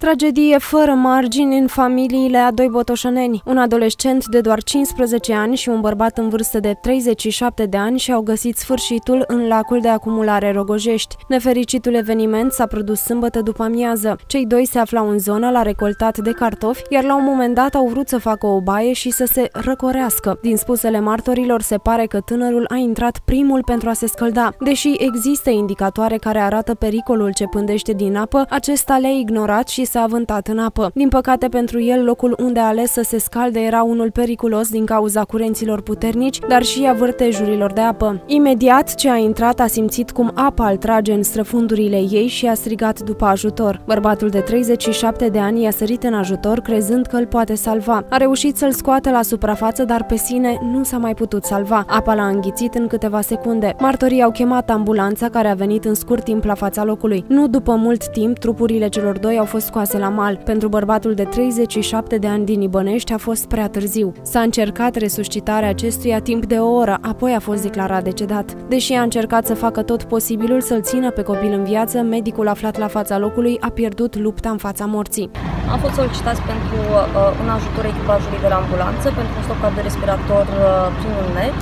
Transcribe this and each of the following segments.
Tragedie fără margini în familiile a doi botoșăneni. Un adolescent de doar 15 ani și un bărbat în vârstă de 37 de ani și-au găsit sfârșitul în lacul de acumulare Rogojești. Nefericitul eveniment s-a produs sâmbătă după amiază. Cei doi se aflau în zonă la recoltat de cartofi, iar la un moment dat au vrut să facă o baie și să se răcorească. Din spusele martorilor se pare că tânărul a intrat primul pentru a se scălda. Deși există indicatoare care arată pericolul ce pândește din apă, acesta le-a ignorat și s-a avântat în apă. Din păcate pentru el, locul unde a ales să se scalde era unul periculos din cauza curenților puternici, dar și a vârtejurilor de apă. Imediat ce a intrat a simțit cum apa îl trage în străfundurile ei și a strigat după ajutor. Bărbatul de 37 de ani i-a sărit în ajutor crezând că îl poate salva. A reușit să-l scoată la suprafață, dar pe sine nu s-a mai putut salva. Apa l-a înghițit în câteva secunde. Martorii au chemat ambulanța care a venit în scurt timp la fața locului. Nu după mult timp, trupurile celor doi au fost scoase la mal. Pentru bărbatul de 37 de ani din Ibănești a fost prea târziu. S-a încercat resuscitarea acestuia timp de o oră, apoi a fost declarat decedat. Deși a încercat să facă tot posibilul să-l țină pe copil în viață, medicul aflat la fața locului a pierdut lupta în fața morții. Am fost solicitați pentru uh, un ajutor echipajului de la ambulanță, pentru un stocat de respirator uh, prin un net.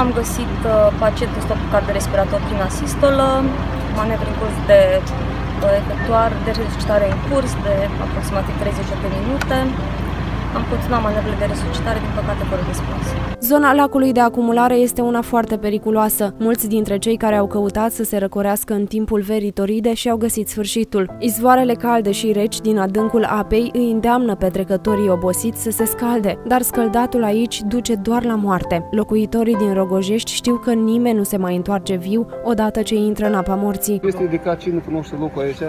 Am găsit uh, pacient în stocat de respirator prin asistolă, manevre în curs de efectuar de resuscitare în curs de aproximativ 30 de minute. Am continuat manevrele de resuscitare, din păcate fără răspuns. Zona lacului de acumulare este una foarte periculoasă. Mulți dintre cei care au căutat să se răcorească în timpul verii toride și-au găsit sfârșitul. Izvoarele calde și reci din adâncul apei îi îndeamnă pe trecătorii obosiți să se scalde, dar scăldatul aici duce doar la moarte. Locuitorii din Rogojești știu că nimeni nu se mai întoarce viu odată ce intră în apa morții. Este indicat cine cunoaște locul aici,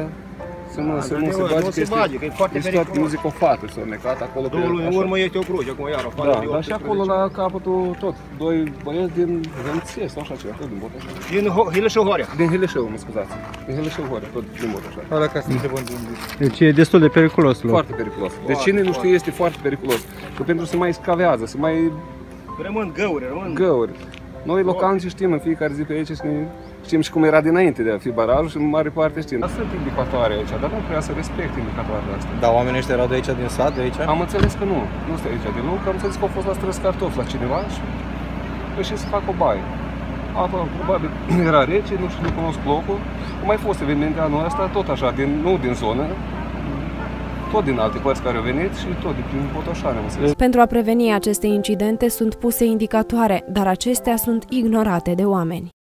să nu, să nu se bage, că este, bage, că e foarte este periculos. muzică o fată s-a necat acolo. Două luni în așa. urmă este o cruce, acum iar o fată Da, de dar și 18 acolo la capătul tot, doi băieți din Hălție sau așa ceva, tot din Botoșa. Din Ho- Hileșeu Horea. Din Hileșeu, mă scuzați. Din Hileșeu Horea, tot din Botoșa. Alea ca să întrebăm Deci e destul de periculos loc. Foarte periculos. De cine nu știe, este foarte periculos. Că pentru să mai scavează, să mai Rămân găuri, rămân găuri. Noi localnici știm în fiecare zi pe aici, să ne- știm și cum era dinainte de a fi barajul și în mare parte știm. Dar sunt indicatoare aici, dar nu prea să respecte indicatoarele astea. Dar oamenii ăștia erau de aici, din sat, de aici? Am înțeles că nu, nu este aici de loc, am înțeles că au fost la străzi cartofi la cineva și ieșit să fac o baie. Apa probabil era rece, nu știu, nu cunosc locul. Au mai fost evenimente anul ăsta, tot așa, din, nu din zonă, tot din alte părți care au venit și tot din Botoșani, am înțeles. Pentru a preveni aceste incidente sunt puse indicatoare, dar acestea sunt ignorate de oameni.